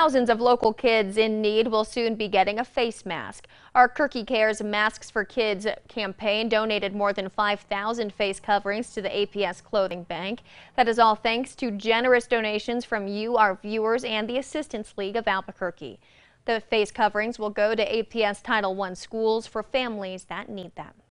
Thousands of local kids in need will soon be getting a face mask. Our KRQE Cares Masks for Kids campaign donated more than 5,000 face coverings to the APS Clothing Bank. That is all thanks to generous donations from you, our viewers, and the Assistance League of Albuquerque. The face coverings will go to APS Title I schools for families that need them.